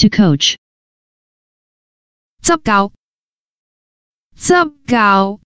To coach. 執教，執教